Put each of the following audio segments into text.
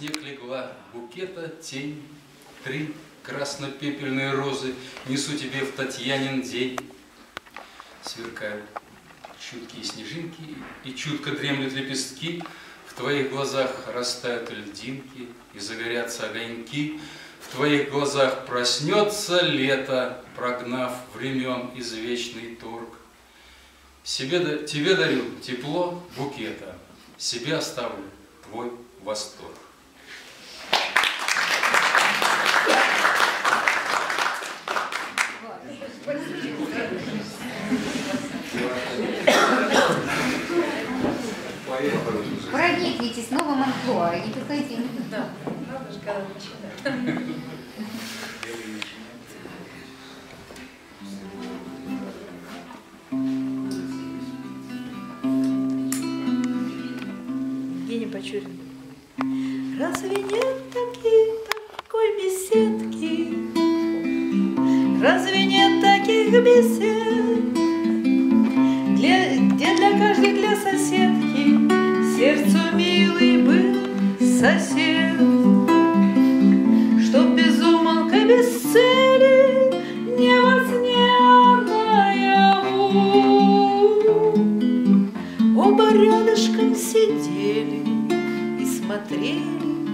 снег легла, букета тень, Три красно-пепельные розы Несу тебе в Татьянин день. Сверкают чуткие снежинки, И чутко дремлют лепестки, В твоих глазах растают льдинки, И загорятся огоньки, В твоих глазах проснется лето, Прогнав времен извечный торг. Себе, тебе дарю тепло букета, Себе оставлю твой восторг. Проникнитесь новым амплуа и приходите. Да, правда же, когда начинаешь. Евгений Почурин. Разве нет таких, такой беседки? Разве нет таких бесед, соседки сердцу милый был сосед, чтоб без умолка, без цели не во сне, наяву оба рядышком сидели и смотрели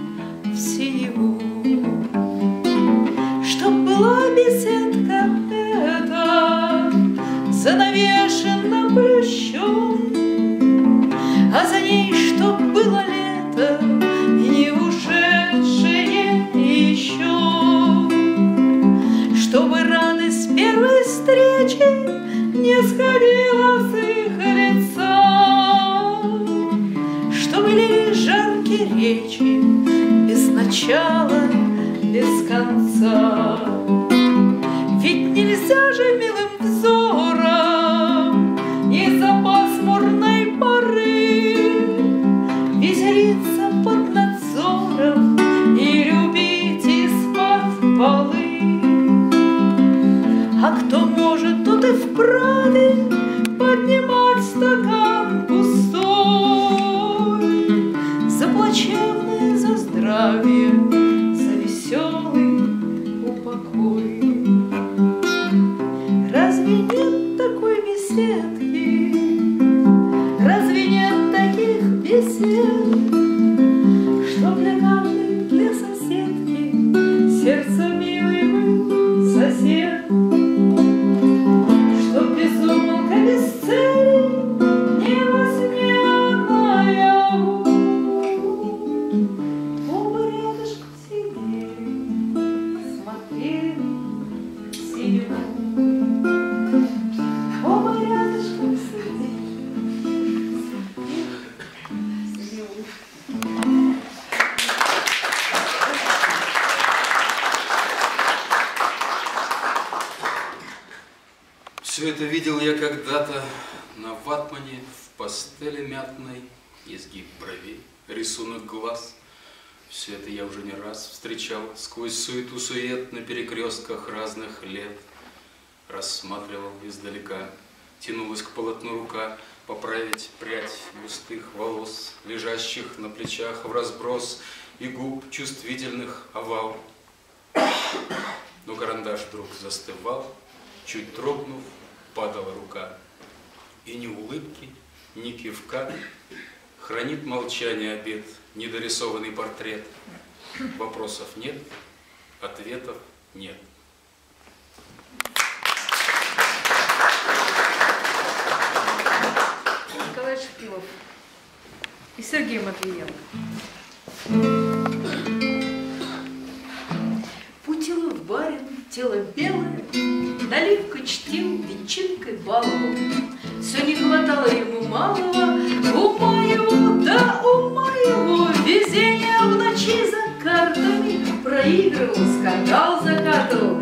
в синеву. Чтоб была беседка эта занавешена плющом, не сходила с их лица, чтобы лили жаркие речи без начала, без конца. Здравие, Все это видел я когда-то на ватмане в пастели мятной, изгиб бровей, рисунок глаз. Все это я уже не раз встречал сквозь суету сует на перекрестках разных лет. Рассматривал издалека, тянулась к полотну рука, поправить прядь густых волос, лежащих на плечах в разброс и губ чувствительных овал. Но карандаш вдруг застывал, чуть дрогнув, падала рука. И ни улыбки, ни кивка хранит молчание обед, недорисованный портрет. Вопросов нет, ответов нет. Николай Шипилов и Сергей Матвиенко. Путилов барин, тело белое, Наливка чтил, ветчинкой баловал. Все не хватало ему малого, Ума его, да ума его, Везение в ночи за картами Проигрывал, скандал закатывал,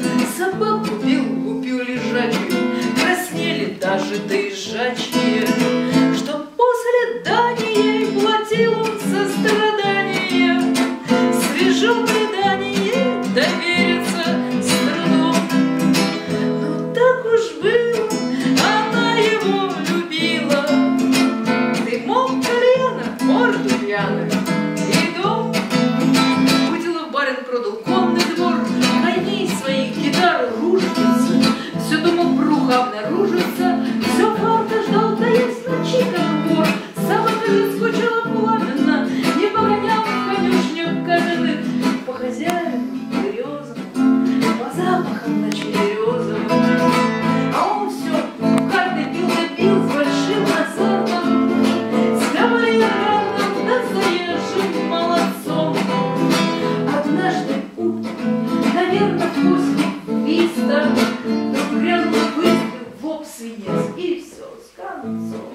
свинец, и все, с концом.